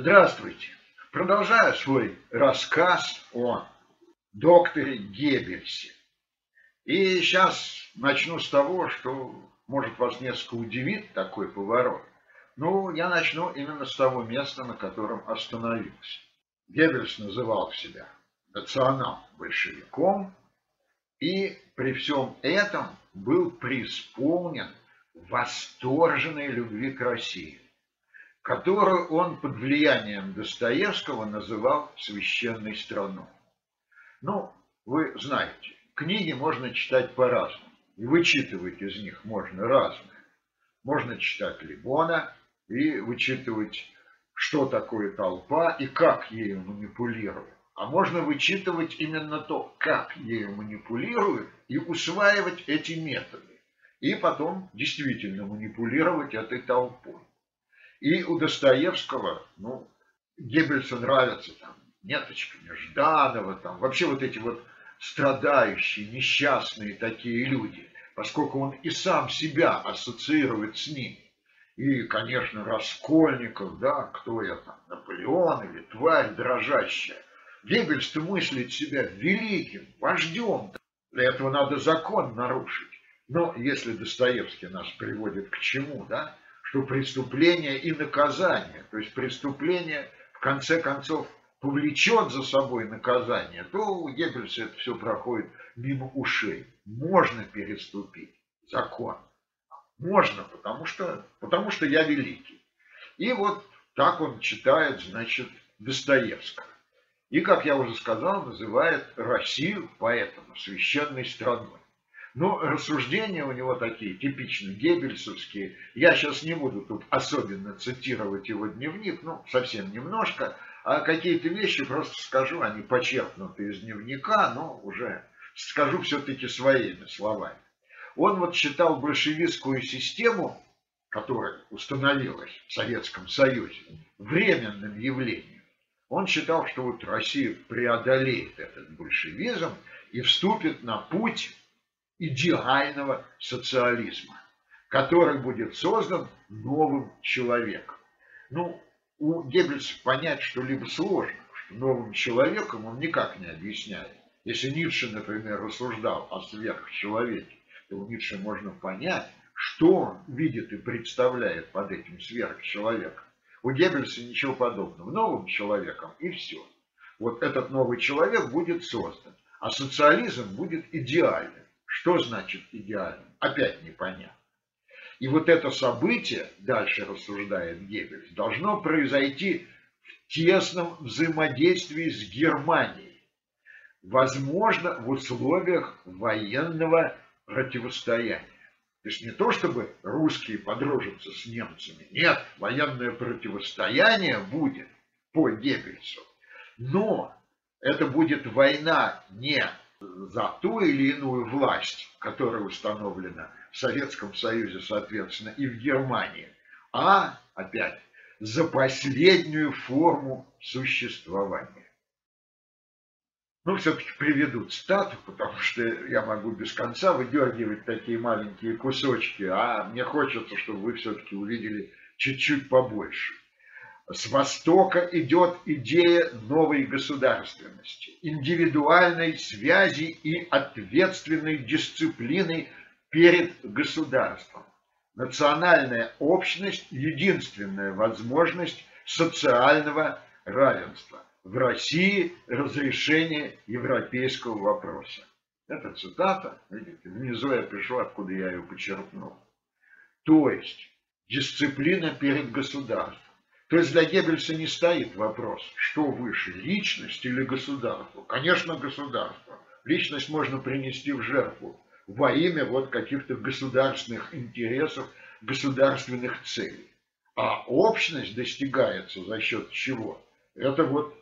Здравствуйте. Продолжаю свой рассказ о докторе Геббельсе. И сейчас начну с того, что может вас несколько удивит такой поворот. Ну, я начну именно с того места, на котором остановился. Геббельс называл себя национал-большевиком и при всем этом был преисполнен восторженной любви к России которую он под влиянием Достоевского называл священной страной. Ну, вы знаете, книги можно читать по-разному, и вычитывать из них можно разное. Можно читать Либона и вычитывать, что такое толпа и как ею манипулируют. А можно вычитывать именно то, как ею манипулируют, и усваивать эти методы. И потом действительно манипулировать этой толпой. И у Достоевского, ну, Геббельсу нравятся там Неточка Нежданова, там вообще вот эти вот страдающие, несчастные такие люди, поскольку он и сам себя ассоциирует с ними. И, конечно, Раскольников, да, кто я там, Наполеон или тварь дрожащая. Геббельс-то мыслит себя великим, вождем. Для этого надо закон нарушить. Но если Достоевский нас приводит к чему, да, что преступление и наказание, то есть преступление в конце концов повлечет за собой наказание, то у Геббельса это все проходит мимо ушей. Можно переступить закон. Можно, потому что, потому что я великий. И вот так он читает, значит, Достоевского. И, как я уже сказал, называет Россию поэтому священной страной. Ну, рассуждения у него такие, типично геббельсовские. Я сейчас не буду тут особенно цитировать его дневник, ну, совсем немножко, а какие-то вещи просто скажу, они почерпнуты из дневника, но уже скажу все-таки своими словами. Он вот считал большевистскую систему, которая установилась в Советском Союзе, временным явлением. Он считал, что вот Россия преодолеет этот большевизм и вступит на путь идеального социализма, который будет создан новым человеком. Ну, у Геббельса понять что-либо сложно, что новым человеком он никак не объясняет. Если Ницше, например, рассуждал о сверхчеловеке, то у Ницше можно понять, что он видит и представляет под этим сверхчеловеком. У Геббельса ничего подобного. Новым человеком и все. Вот этот новый человек будет создан, а социализм будет идеальным. Что значит идеальным? Опять непонятно. И вот это событие, дальше рассуждает Геббельс, должно произойти в тесном взаимодействии с Германией. Возможно, в условиях военного противостояния. То есть не то, чтобы русские подружатся с немцами. Нет, военное противостояние будет по Геббельсу. Но это будет война не за ту или иную власть, которая установлена в Советском Союзе, соответственно, и в Германии, а, опять, за последнюю форму существования. Ну, все-таки приведу цитату, потому что я могу без конца выдергивать такие маленькие кусочки, а мне хочется, чтобы вы все-таки увидели чуть-чуть побольше. С Востока идет идея новой государственности, индивидуальной связи и ответственной дисциплины перед государством. Национальная общность – единственная возможность социального равенства. В России разрешение европейского вопроса. Это цитата, видите, внизу я пишу, откуда я ее почерпнул. То есть, дисциплина перед государством то есть для Геббельса не стоит вопрос, что выше, личность или государство. Конечно, государство. Личность можно принести в жертву во имя вот каких-то государственных интересов, государственных целей. А общность достигается за счет чего? Это вот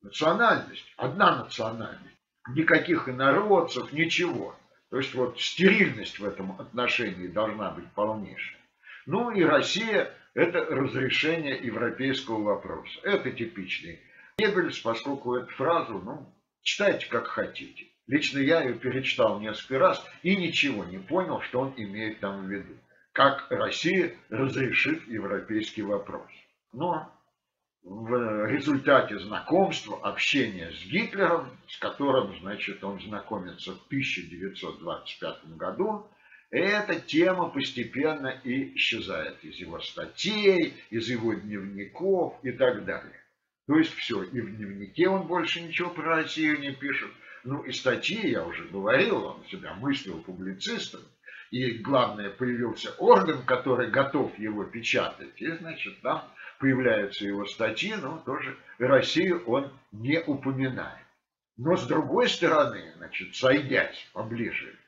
национальность, одна национальность. Никаких инородцев, ничего. То есть вот стерильность в этом отношении должна быть полнейшая. Ну и Россия это разрешение европейского вопроса. Это типичный Геббельс, поскольку эту фразу, ну, читайте как хотите. Лично я ее перечитал несколько раз и ничего не понял, что он имеет там в виду. Как Россия разрешит европейский вопрос. Но в результате знакомства, общения с Гитлером, с которым, значит, он знакомится в 1925 году, эта тема постепенно и исчезает из его статей, из его дневников и так далее. То есть все, и в дневнике он больше ничего про Россию не пишет. Ну и статьи, я уже говорил, он себя мыслил публицистом. И главное, появился орган, который готов его печатать. И, значит, там появляются его статьи, но тоже Россию он не упоминает. Но с другой стороны, значит, сойдясь поближе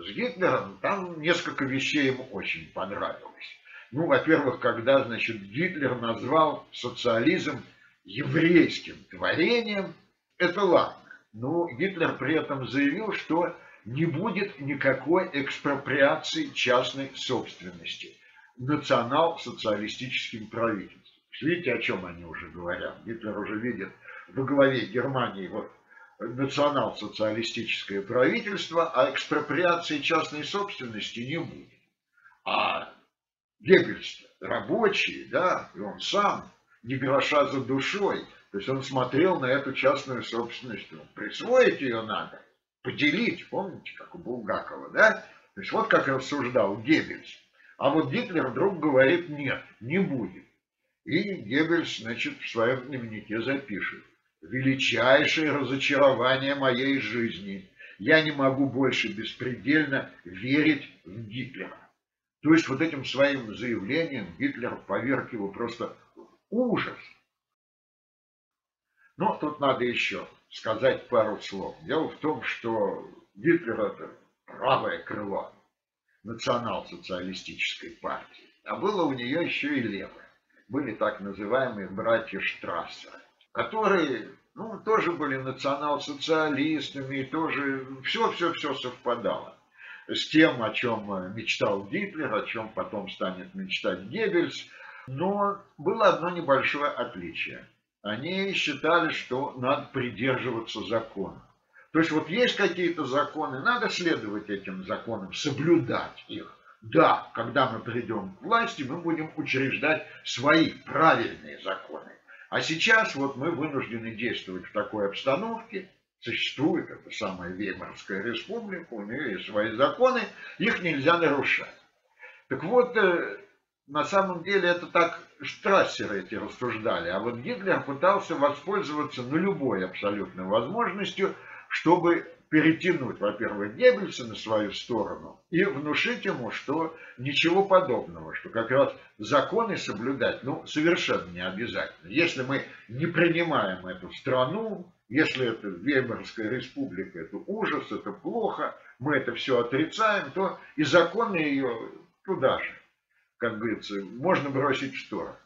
с Гитлером, там несколько вещей ему очень понравилось. Ну, во-первых, когда, значит, Гитлер назвал социализм еврейским творением, это ладно. Но Гитлер при этом заявил, что не будет никакой экспроприации частной собственности национал-социалистическим правительством. Видите, о чем они уже говорят? Гитлер уже видит во главе Германии вот национал-социалистическое правительство, а экспроприации частной собственности не будет. А Геббельс рабочий, да, и он сам, не гроша за душой, то есть он смотрел на эту частную собственность, ну, присвоить ее надо, поделить, помните, как у Булгакова, да? То есть вот как рассуждал Геббельс. А вот Гитлер вдруг говорит, нет, не будет. И Геббельс, значит, в своем дневнике запишет. Величайшее разочарование моей жизни. Я не могу больше беспредельно верить в Гитлера. То есть вот этим своим заявлением Гитлер поверг его просто в ужас. Но тут надо еще сказать пару слов. Дело в том, что Гитлер это правое крыло национал-социалистической партии, а было у нее еще и левое. Были так называемые братья Штрассера, которые ну, тоже были национал-социалистами, тоже все-все-все совпадало с тем, о чем мечтал Гитлер, о чем потом станет мечтать Геббельс. Но было одно небольшое отличие. Они считали, что надо придерживаться закона. То есть вот есть какие-то законы, надо следовать этим законам, соблюдать их. Да, когда мы придем к власти, мы будем учреждать свои правильные законы. А сейчас вот мы вынуждены действовать в такой обстановке, существует эта самая Веймарская республика, у нее есть свои законы, их нельзя нарушать. Так вот, э, на самом деле это так штрассеры эти рассуждали, а вот Гитлер пытался воспользоваться на любой абсолютной возможностью – чтобы перетянуть, во-первых, Геббельса на свою сторону и внушить ему, что ничего подобного, что как раз законы соблюдать, ну, совершенно не обязательно. Если мы не принимаем эту страну, если это Веймарская республика, это ужас, это плохо, мы это все отрицаем, то и законы ее туда же, как говорится, можно бросить в сторону.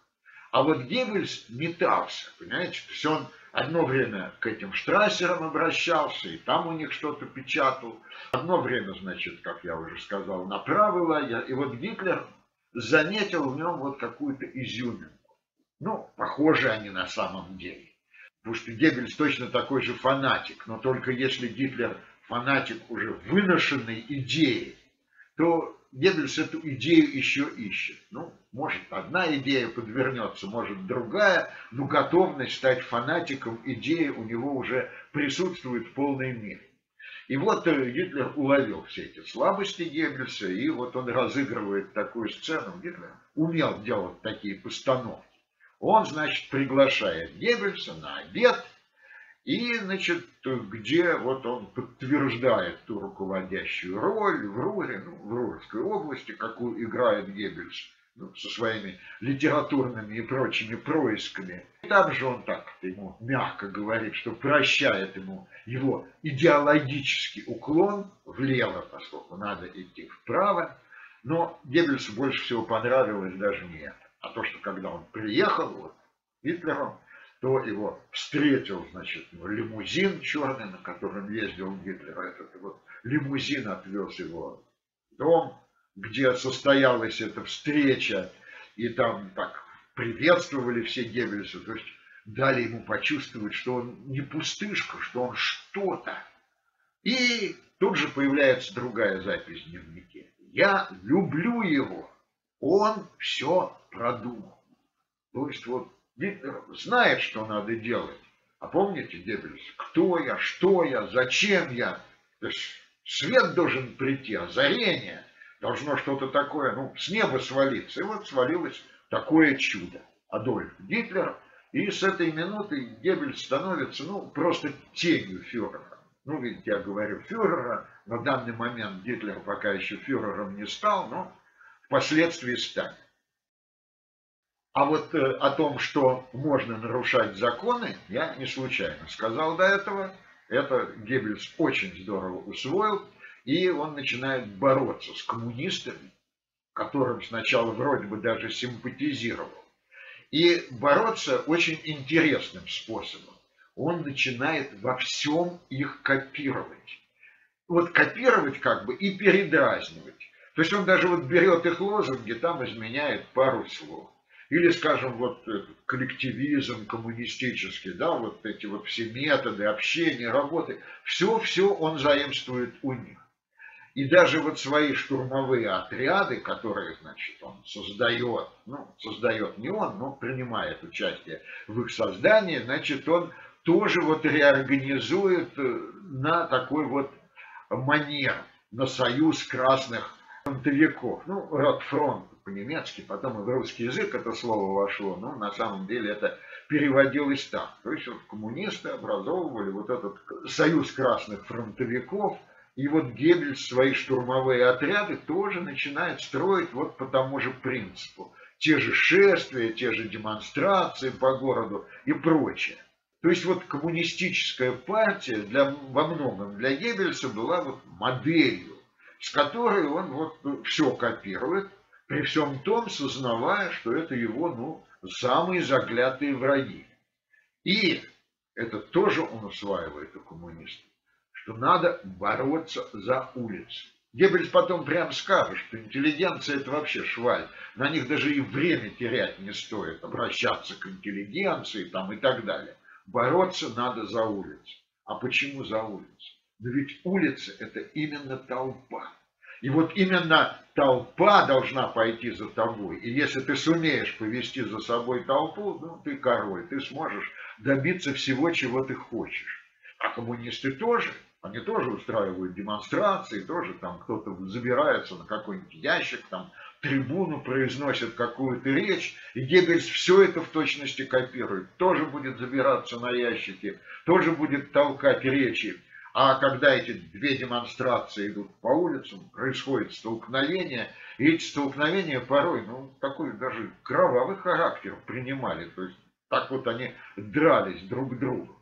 А вот Геббельс метался, понимаете, есть он Одно время к этим штрассерам обращался, и там у них что-то печатал. Одно время, значит, как я уже сказал, на правый лагерь. И вот Гитлер заметил в нем вот какую-то изюминку. Ну, похожи они на самом деле. Потому что Геббельс точно такой же фанатик, но только если Гитлер фанатик уже выношенной идеи, то Геббельс эту идею еще ищет. Ну, может, одна идея подвернется, может, другая, но готовность стать фанатиком идеи у него уже присутствует в полной мере. И вот э, Гитлер уловил все эти слабости Геббельса, и вот он разыгрывает такую сцену. Гитлер умел делать такие постановки. Он, значит, приглашает Геббельса на обед – и, значит, где вот он подтверждает ту руководящую роль в Руре, ну, в Рурской области, какую играет Геббельс ну, со своими литературными и прочими происками. И там же он так ему мягко говорит, что прощает ему его идеологический уклон влево, поскольку надо идти вправо. Но Геббельсу больше всего понравилось даже не это, а то, что когда он приехал вот, Гитлером, то его встретил, значит, лимузин черный, на котором ездил Гитлер. Этот вот лимузин отвез его в дом, где состоялась эта встреча, и там так приветствовали все Геббельса, то есть дали ему почувствовать, что он не пустышка, что он что-то. И тут же появляется другая запись в дневнике. Я люблю его, он все продумал. То есть вот знает, что надо делать. А помните, Геббельс, кто я, что я, зачем я? То есть свет должен прийти, озарение. Должно что-то такое, ну, с неба свалиться. И вот свалилось такое чудо. Адольф Гитлер. И с этой минуты Геббельс становится, ну, просто тенью фюрера. Ну, ведь я говорю фюрера, на данный момент Гитлер пока еще фюрером не стал, но впоследствии станет. А вот э, о том, что можно нарушать законы, я не случайно сказал до этого. Это Геббельс очень здорово усвоил, и он начинает бороться с коммунистами, которым сначала вроде бы даже симпатизировал. И бороться очень интересным способом. Он начинает во всем их копировать. Вот копировать как бы и передразнивать. То есть он даже вот берет их лозунги, там изменяет пару слов. Или, скажем, вот коллективизм коммунистический, да, вот эти вот все методы общения, работы, все-все он заимствует у них. И даже вот свои штурмовые отряды, которые, значит, он создает, ну, создает не он, но принимает участие в их создании, значит, он тоже вот реорганизует э, на такой вот манер, на союз красных фронтовиков. Ну, фронт по-немецки, потом и в русский язык это слово вошло, но на самом деле это переводилось так. То есть вот коммунисты образовывали вот этот союз красных фронтовиков, и вот Геббельс свои штурмовые отряды тоже начинает строить вот по тому же принципу. Те же шествия, те же демонстрации по городу и прочее. То есть вот коммунистическая партия для, во многом для Геббельса была вот моделью, с которой он вот ну, все копирует, при всем том сознавая, что это его, ну, самые заглятые враги. И это тоже он усваивает у коммунистов, что надо бороться за улицы. Геббельс потом прям скажет, что интеллигенция это вообще шваль. На них даже и время терять не стоит, обращаться к интеллигенции там и так далее. Бороться надо за улицы. А почему за улицы? Да ведь улица это именно толпа. И вот именно толпа должна пойти за тобой. И если ты сумеешь повести за собой толпу, ну, ты король, ты сможешь добиться всего, чего ты хочешь. А коммунисты тоже, они тоже устраивают демонстрации, тоже там кто-то забирается на какой-нибудь ящик, там трибуну произносит какую-то речь, и Геббельс все это в точности копирует. Тоже будет забираться на ящики, тоже будет толкать речи. А когда эти две демонстрации идут по улицам, происходит столкновение, и эти столкновения порой, ну, такой даже кровавый характер принимали. То есть так вот они дрались друг к другу.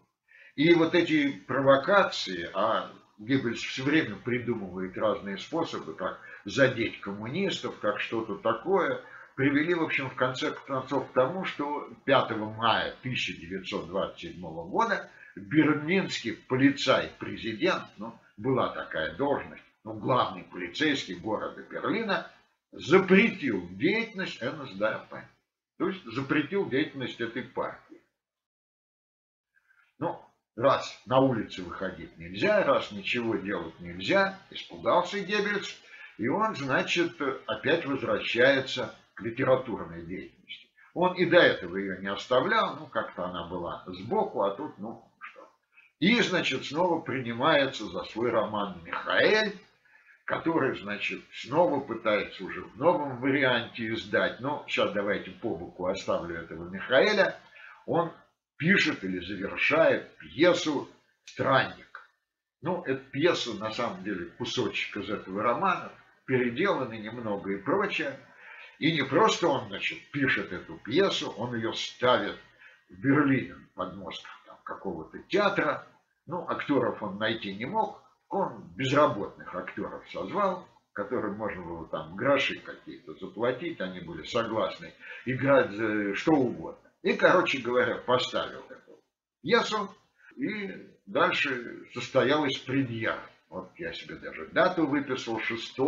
И вот эти провокации, а Геббельс все время придумывает разные способы, как задеть коммунистов, как что-то такое, привели, в общем, в конце концов к тому, что 5 мая 1927 года берлинский полицай-президент, ну, была такая должность, ну, главный полицейский города Берлина, запретил деятельность НСДАП. То есть запретил деятельность этой партии. Ну, раз на улице выходить нельзя, раз ничего делать нельзя, испугался Геббельс, и он, значит, опять возвращается к литературной деятельности. Он и до этого ее не оставлял, ну, как-то она была сбоку, а тут, ну, и, значит, снова принимается за свой роман Михаэль, который, значит, снова пытается уже в новом варианте издать. Но сейчас давайте по боку оставлю этого Михаэля. Он пишет или завершает пьесу «Странник». Ну, эту пьесу, на самом деле, кусочек из этого романа, переделанный немного и прочее. И не просто он, значит, пишет эту пьесу, он ее ставит в Берлине под мостом какого-то театра. Ну, актеров он найти не мог. Он безработных актеров созвал, которым можно было там гроши какие-то заплатить. Они были согласны играть что угодно. И, короче говоря, поставил эту пьесу. И дальше состоялась премьера. Вот я себе даже дату выписал 6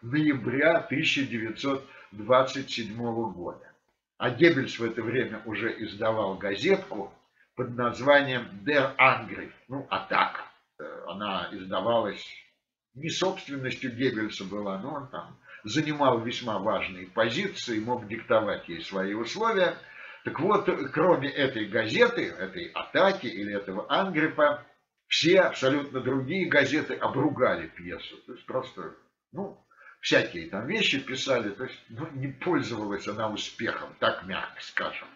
ноября 1927 года. А Геббельс в это время уже издавал газетку под названием Der Angriff, ну, атака. Э, она издавалась не собственностью Геббельса была, но он там занимал весьма важные позиции, мог диктовать ей свои условия. Так вот, кроме этой газеты, этой атаки или этого ангрипа, все абсолютно другие газеты обругали пьесу. То есть просто, ну, всякие там вещи писали, то есть ну, не пользовалась она успехом, так мягко скажем.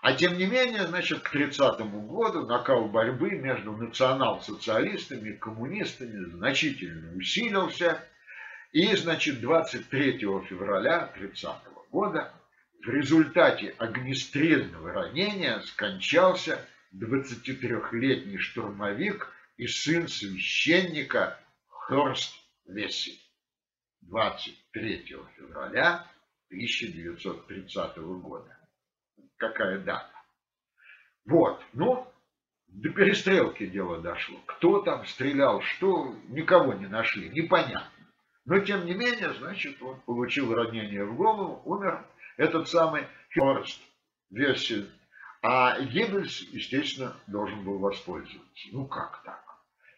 А тем не менее, значит, к 30 году накал борьбы между национал-социалистами и коммунистами значительно усилился. И, значит, 23 февраля 30 года в результате огнестрельного ранения скончался 23-летний штурмовик и сын священника Хорст Вессель. 23 февраля 1930 года. Какая дата? Вот, ну, до перестрелки дело дошло. Кто там стрелял, что, никого не нашли, непонятно. Но, тем не менее, значит, он получил ранение в голову, умер. Этот самый Хорст Вессель. А Геббельс, естественно, должен был воспользоваться. Ну, как так?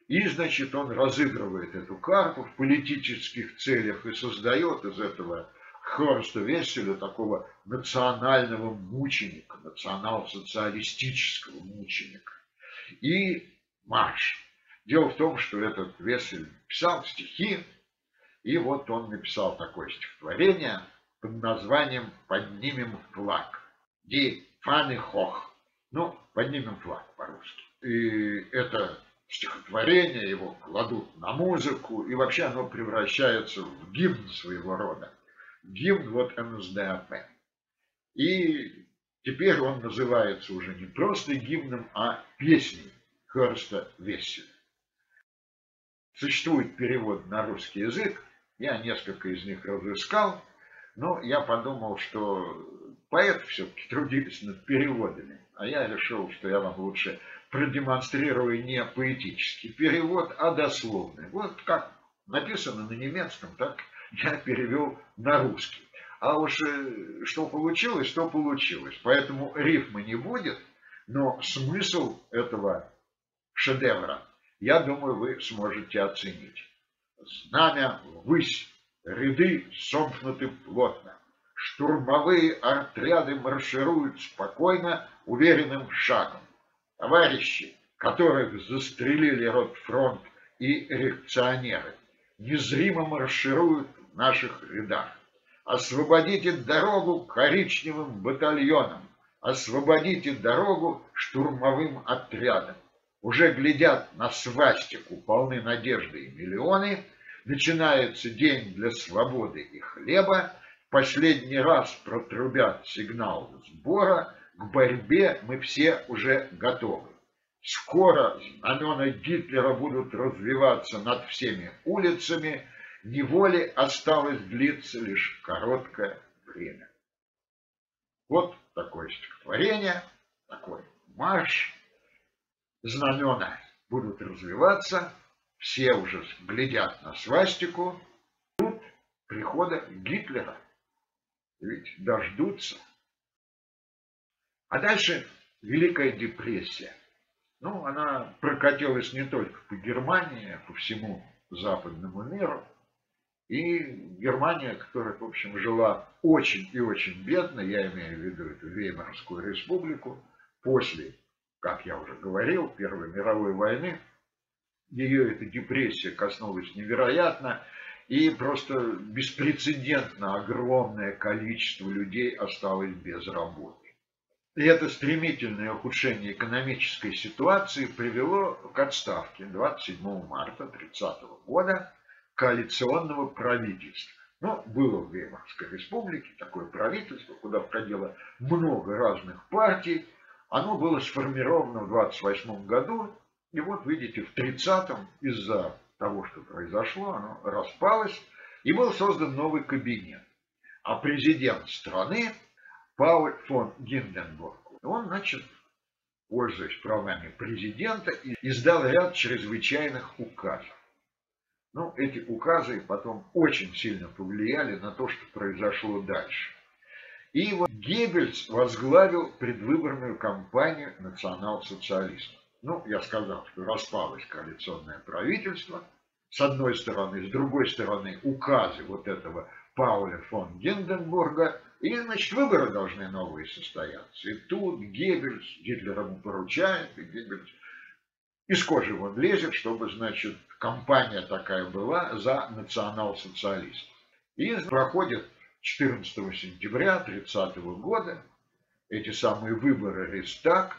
И, значит, он разыгрывает эту карту в политических целях и создает из этого Хорста Весселя такого национального мученика, национал-социалистического мученика. И марш. Дело в том, что этот Вессель писал стихи, и вот он написал такое стихотворение под названием «Поднимем флаг». Ди фаны хох. Ну, поднимем флаг по-русски. И это стихотворение его кладут на музыку, и вообще оно превращается в гимн своего рода. Гимн вот НСДАП. И теперь он называется уже не просто гимном, а песней Хорста Весселя. Существует перевод на русский язык, я несколько из них разыскал, но я подумал, что поэты все-таки трудились над переводами, а я решил, что я вам лучше продемонстрирую не поэтический перевод, а дословный. Вот как написано на немецком, так я перевел на русский. А уж э, что получилось, что получилось. Поэтому рифмы не будет, но смысл этого шедевра, я думаю, вы сможете оценить. Знамя ввысь, ряды сомкнуты плотно. Штурмовые отряды маршируют спокойно, уверенным шагом товарищи, которых застрелили Ротфронт и реакционеры, незримо маршируют наших рядах. Освободите дорогу коричневым батальонам, освободите дорогу штурмовым отрядам. Уже глядят на свастику, полны надежды и миллионы. Начинается день для свободы и хлеба. Последний раз протрубят сигнал сбора – к борьбе мы все уже готовы. Скоро знамена Гитлера будут развиваться над всеми улицами, неволе осталось длиться лишь короткое время. Вот такое стихотворение, такой марш. Знамена будут развиваться, все уже глядят на свастику, ждут прихода Гитлера. Ведь дождутся. А дальше Великая депрессия. Ну, она прокатилась не только по Германии, а по всему западному миру. И Германия, которая, в общем, жила очень и очень бедно, я имею в виду эту Веймарскую республику, после, как я уже говорил, Первой мировой войны, ее эта депрессия коснулась невероятно, и просто беспрецедентно огромное количество людей осталось без работы. И это стремительное ухудшение экономической ситуации привело к отставке 27 марта 30 года коалиционного правительства. Ну, было в Веймарской республике такое правительство, куда входило много разных партий. Оно было сформировано в 28 году, и вот видите, в 30-м из-за того, что произошло, оно распалось, и был создан новый кабинет. А президент страны Пауль фон Гинденбург. Он, значит, пользуясь правами президента, издал ряд чрезвычайных указов. Ну, эти указы потом очень сильно повлияли на то, что произошло дальше. И вот Геббельс возглавил предвыборную кампанию национал-социалистов. Ну, я сказал, что распалось коалиционное правительство, с одной стороны, с другой стороны, указы вот этого Пауля фон Гинденбурга И, значит, выборы должны новые состояться. И тут Геббельс, Гитлер ему поручает, и Геббельс из кожи вон лезет, чтобы, значит, компания такая была за национал-социалист. И проходит 14 сентября 30 года эти самые выборы Рейстаг.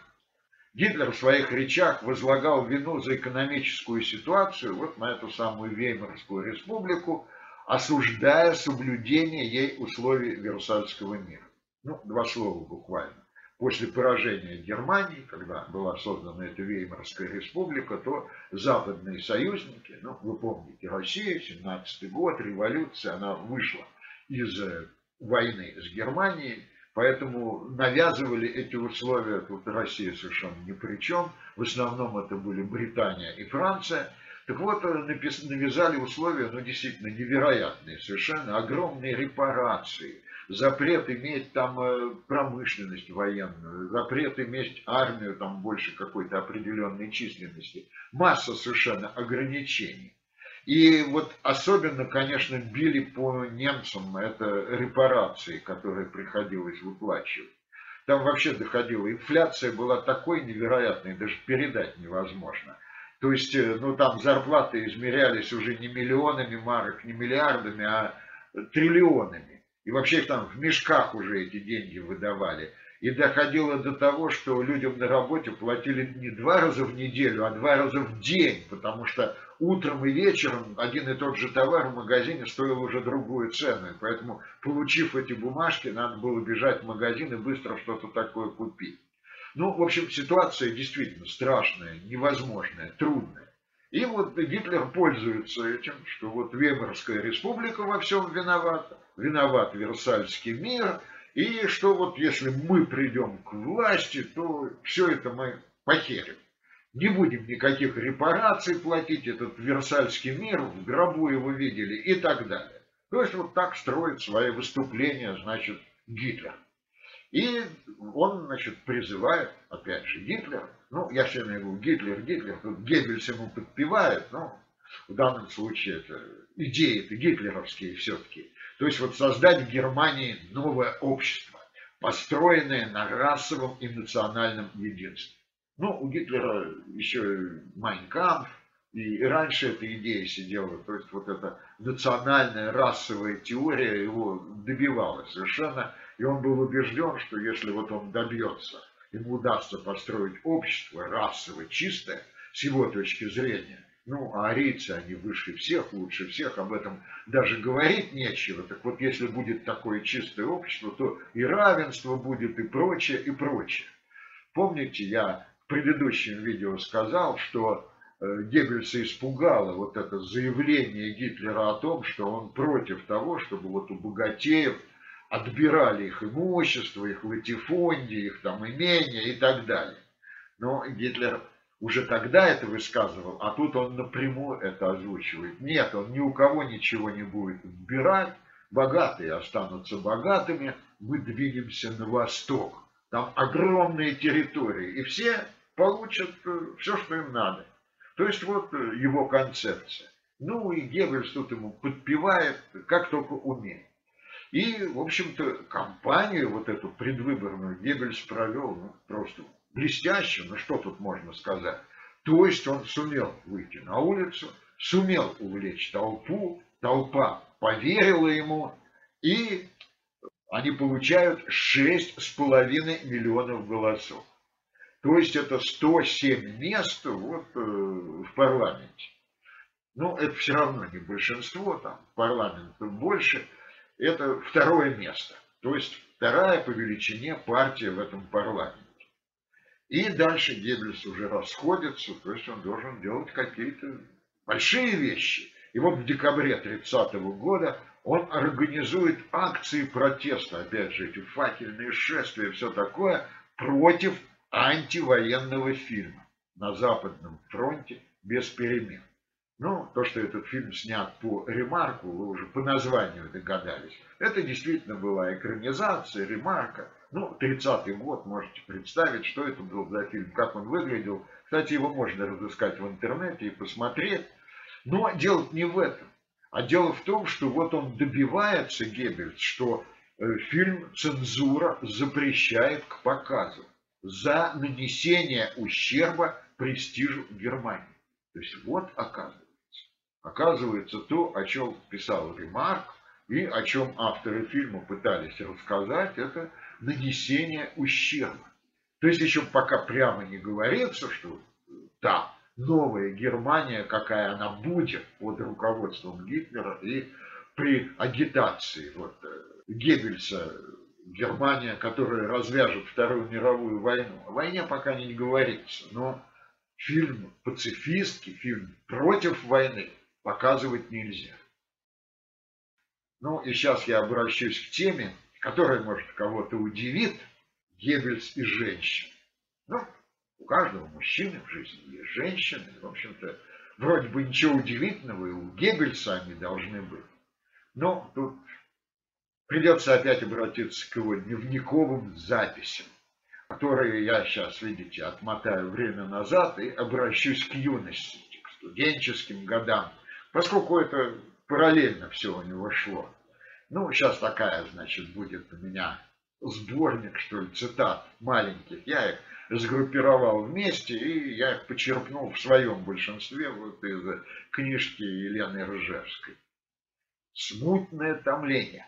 Гитлер в своих речах возлагал вину за экономическую ситуацию вот на эту самую Веймарскую республику, осуждая соблюдение ей условий Версальского мира. Ну, два слова буквально после поражения Германии, когда была создана эта Веймарская республика, то западные союзники, ну, вы помните, Россия, 17 год, революция, она вышла из э, войны с Германией, поэтому навязывали эти условия, тут Россия совершенно ни при чем, в основном это были Британия и Франция, так вот, э, навязали условия, ну, действительно, невероятные, совершенно огромные репарации – запрет иметь там э, промышленность военную, запрет иметь армию там больше какой-то определенной численности. Масса совершенно ограничений. И вот особенно, конечно, били по немцам это репарации, которые приходилось выплачивать. Там вообще доходила, инфляция была такой невероятной, даже передать невозможно. То есть, э, ну там зарплаты измерялись уже не миллионами марок, не миллиардами, а триллионами. И вообще их там в мешках уже эти деньги выдавали. И доходило до того, что людям на работе платили не два раза в неделю, а два раза в день, потому что утром и вечером один и тот же товар в магазине стоил уже другую цену. И поэтому, получив эти бумажки, надо было бежать в магазин и быстро что-то такое купить. Ну, в общем, ситуация действительно страшная, невозможная, трудная. И вот Гитлер пользуется этим, что вот Веймарская республика во всем виновата, виноват Версальский мир, и что вот если мы придем к власти, то все это мы похерим. Не будем никаких репараций платить, этот Версальский мир, в гробу его видели и так далее. То есть вот так строит свои выступления, значит, Гитлер. И он, значит, призывает, опять же, Гитлер, ну, я все время говорю, Гитлер, Гитлер, тут Геббельс ему подпевает, но в данном случае это идеи-то гитлеровские все-таки. То есть вот создать в Германии новое общество, построенное на расовом и национальном единстве. Ну, у Гитлера еще Майнкамп, и раньше эта идея сидела, то есть вот эта национальная расовая теория его добивалась совершенно, и он был убежден, что если вот он добьется, ему удастся построить общество расово чистое, с его точки зрения, ну, а арийцы, они выше всех, лучше всех, об этом даже говорить нечего. Так вот, если будет такое чистое общество, то и равенство будет, и прочее, и прочее. Помните, я в предыдущем видео сказал, что э, Геббельса испугало вот это заявление Гитлера о том, что он против того, чтобы вот у богатеев отбирали их имущество, их латифондии, их там имения и так далее. Но Гитлер уже тогда это высказывал, а тут он напрямую это озвучивает. Нет, он ни у кого ничего не будет отбирать, богатые останутся богатыми, мы двинемся на восток. Там огромные территории, и все получат э, все, что им надо. То есть вот э, его концепция. Ну и Геббельс тут ему подпевает, как только умеет. И, в общем-то, кампанию вот эту предвыборную Геббельс провел ну, просто блестяще, ну что тут можно сказать. То есть он сумел выйти на улицу, сумел увлечь толпу, толпа поверила ему, и они получают 6,5 миллионов голосов. То есть это 107 мест вот, э, в парламенте. Но это все равно не большинство, там парламент больше. Это второе место. То есть вторая по величине партия в этом парламенте. И дальше Геббельс уже расходится, то есть он должен делать какие-то большие вещи. И вот в декабре 30 -го года он организует акции протеста, опять же, эти факельные шествия, все такое, против антивоенного фильма на Западном фронте без перемен. Ну, то, что этот фильм снят по ремарку, вы уже по названию догадались. Это действительно была экранизация, ремарка. Ну, 30-й год, можете представить, что это был за фильм, как он выглядел. Кстати, его можно разыскать в интернете и посмотреть. Но дело не в этом. А дело в том, что вот он добивается, Геббельс, что э, фильм цензура запрещает к показу за нанесение ущерба престижу Германии. То есть вот оказывается. Оказывается то, о чем писал Ремарк и о чем авторы фильма пытались рассказать, это нанесение ущерба. То есть еще пока прямо не говорится, что та новая Германия, какая она будет под руководством Гитлера и при агитации вот, э, Геббельса Германия, которая развяжет Вторую мировую войну. О войне пока не говорится, но фильм пацифистский, фильм против войны показывать нельзя. Ну и сейчас я обращусь к теме, которая, может, кого-то удивит, Геббельс и женщины. Ну, у каждого мужчины в жизни есть женщины. В общем-то, вроде бы ничего удивительного, и у Геббельса они должны быть. Но тут придется опять обратиться к его дневниковым записям, которые я сейчас, видите, отмотаю время назад и обращусь к юности, к студенческим годам, поскольку это параллельно все у него шло. Ну, сейчас такая, значит, будет у меня сборник, что ли, цитат маленьких. Я их сгруппировал вместе, и я их почерпнул в своем большинстве вот из книжки Елены Рыжевской. Смутное томление.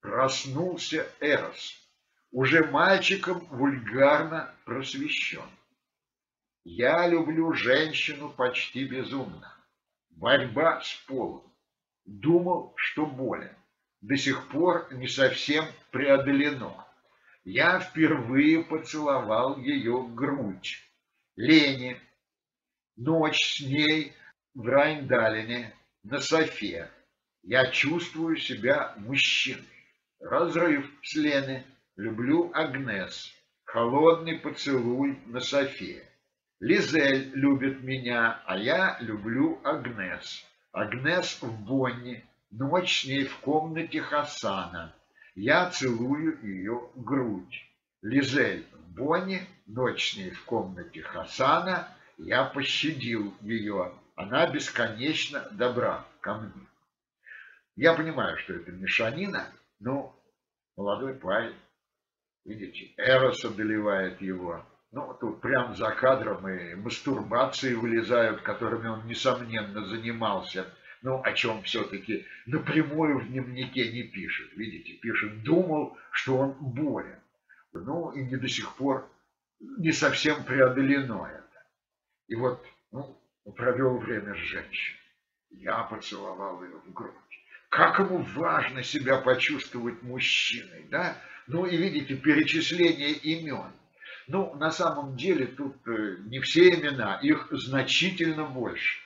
Проснулся Эрос, уже мальчиком вульгарно просвещен. Я люблю женщину почти безумно. Борьба с полом. Думал, что болен. До сих пор не совсем преодолено. Я впервые поцеловал ее грудь. Лени. Ночь с ней в Райндалине на софе. Я чувствую себя мужчиной. Разрыв с Лены. Люблю Агнес. Холодный поцелуй на софе. Лизель любит меня, а я люблю Агнес. Агнес в Бонне, ночь с ней в комнате Хасана. Я целую ее грудь. Лизель в Бонне, ночь с ней в комнате Хасана. Я пощадил ее. Она бесконечно добра ко мне. Я понимаю, что это мешанина, но молодой парень, видите, Эрос одолевает его. Ну, тут прям за кадром и мастурбации вылезают, которыми он, несомненно, занимался. Ну, о чем все-таки напрямую в дневнике не пишет. Видите, пишет, думал, что он болен. Ну, и не до сих пор не совсем преодолено это. И вот, ну, провел время с женщиной. Я поцеловал ее в грудь. Как ему важно себя почувствовать мужчиной, да? Ну и видите, перечисление имен. Ну, на самом деле, тут э, не все имена, их значительно больше.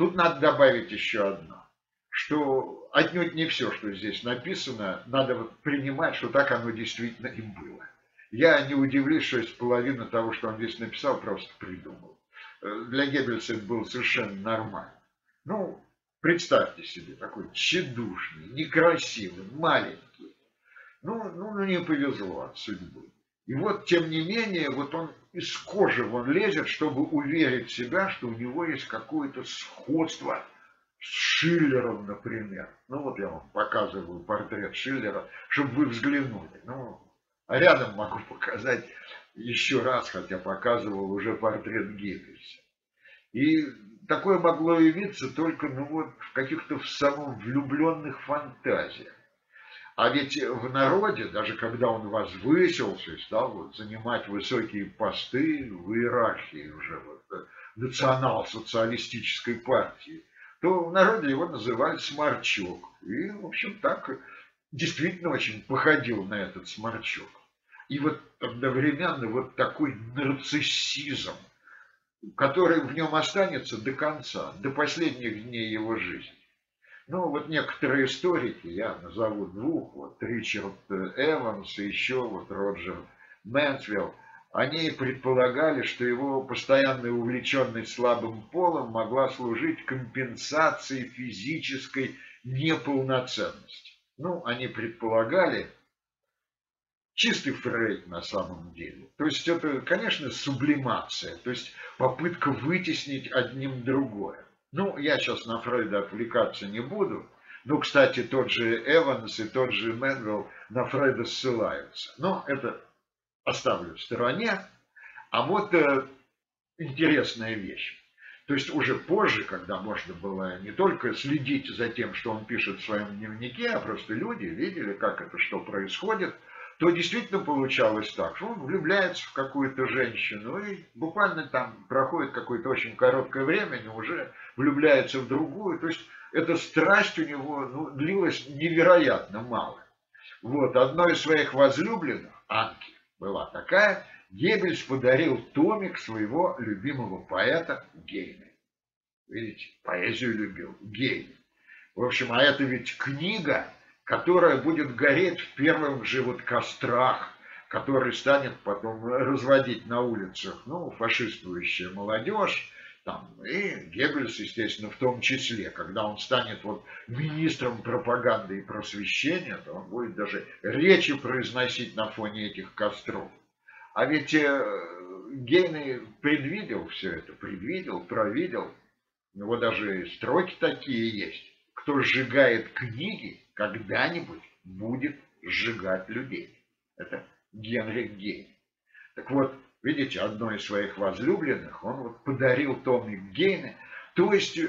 Тут надо добавить еще одно, что отнюдь не все, что здесь написано, надо принимать, что так оно действительно и было. Я не удивлюсь, что половина того, что он здесь написал, просто придумал. Для Геббельса это было совершенно нормально. Ну, представьте себе, такой тщедушный, некрасивый, маленький. Ну, ну, ну не повезло от судьбы. И вот, тем не менее, вот он из кожи вон лезет, чтобы уверить себя, что у него есть какое-то сходство с Шиллером, например. Ну вот я вам показываю портрет Шиллера, чтобы вы взглянули. Ну, а рядом могу показать еще раз, хотя показывал уже портрет Геббельса. И такое могло явиться только ну вот, в каких-то в самом влюбленных фантазиях. А ведь в народе, даже когда он возвысился и стал вот занимать высокие посты в иерархии уже вот, э, национал-социалистической партии, то в народе его называли Сморчок. И, в общем, так действительно очень походил на этот Сморчок. И вот одновременно вот такой нарциссизм, который в нем останется до конца, до последних дней его жизни. Ну, вот некоторые историки, я назову двух, вот Ричард Эванс и еще вот Роджер Мэнсвилл, они предполагали, что его постоянная увлеченность слабым полом могла служить компенсацией физической неполноценности. Ну, они предполагали, чистый Фрейд на самом деле. То есть это, конечно, сублимация, то есть попытка вытеснить одним другое. Ну, я сейчас на Фрейда отвлекаться не буду, Ну, кстати, тот же Эванс и тот же Менвелл на Фрейда ссылаются. Но это оставлю в стороне. А вот э, интересная вещь. То есть уже позже, когда можно было не только следить за тем, что он пишет в своем дневнике, а просто люди видели, как это что происходит, то действительно получалось так, что он влюбляется в какую-то женщину и буквально там проходит какое-то очень короткое время, но уже влюбляется в другую. То есть эта страсть у него ну, длилась невероятно мало. Вот, одной из своих возлюбленных, Анки, была такая, Геббельс подарил томик своего любимого поэта Гейна. Видите, поэзию любил, Гейн. В общем, а это ведь книга, которая будет гореть в первых же вот кострах, который станет потом разводить на улицах, ну, фашистующая молодежь, там, и Геббельс, естественно, в том числе, когда он станет вот министром пропаганды и просвещения, то он будет даже речи произносить на фоне этих костров. А ведь э, Гейны предвидел все это, предвидел, провидел. У него даже строки такие есть. Кто сжигает книги, когда-нибудь будет сжигать людей. Это Генрих Гейн. Так вот, видите, одной из своих возлюбленных он вот подарил томик Гейна. То есть,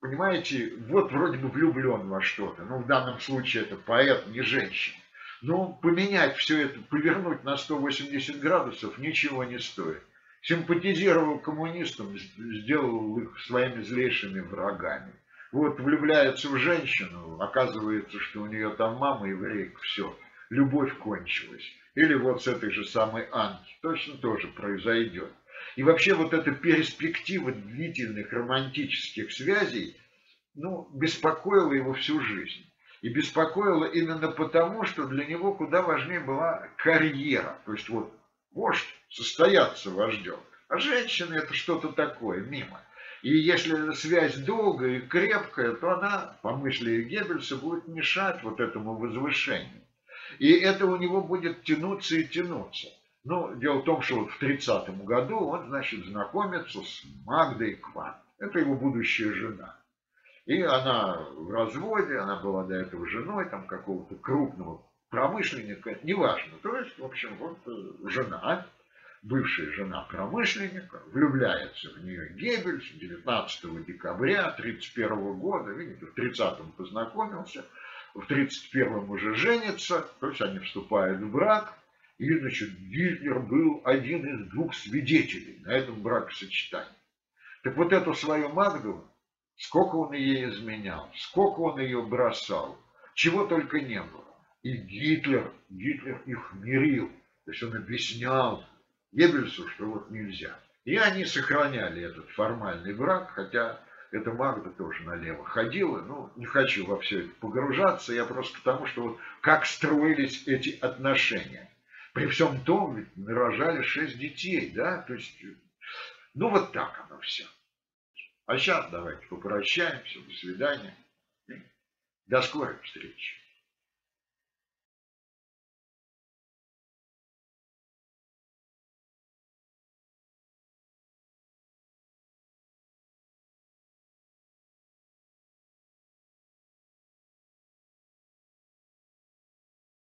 понимаете, вот вроде бы влюблен во что-то. Но в данном случае это поэт, не женщина. Но поменять все это, повернуть на 180 градусов ничего не стоит. Симпатизировал коммунистам, сделал их своими злейшими врагами. Вот влюбляется в женщину, оказывается, что у нее там мама еврейка, все, любовь кончилась. Или вот с этой же самой Анки, точно тоже произойдет. И вообще вот эта перспектива длительных романтических связей, ну, беспокоила его всю жизнь. И беспокоило именно потому, что для него куда важнее была карьера. То есть вот вождь, состояться вождем. А женщина это что-то такое, мимо. И если связь долгая и крепкая, то она, по мысли Геббельса, будет мешать вот этому возвышению. И это у него будет тянуться и тянуться. Но дело в том, что вот в 30 году он, значит, знакомится с Магдой Кван. Это его будущая жена. И она в разводе, она была до этого женой там какого-то крупного промышленника, неважно. То есть, в общем, вот э, жена, бывшая жена промышленника, влюбляется в нее Геббельс 19 декабря 1931 года, видите, в 30-м познакомился, в 31-м уже женится, то есть они вступают в брак, и, значит, Гитлер был один из двух свидетелей на этом бракосочетании. Так вот эту свою Магду Сколько он ей изменял, сколько он ее бросал, чего только не было. И Гитлер, Гитлер их мирил, то есть он объяснял Геббельсу, что вот нельзя. И они сохраняли этот формальный брак, хотя эта Магда тоже налево ходила. Ну, не хочу во все это погружаться, я просто потому, что вот как строились эти отношения. При всем том, ведь нарожали шесть детей, да, то есть, ну вот так оно все. А сейчас давайте попрощаемся. До свидания. До скорой встречи.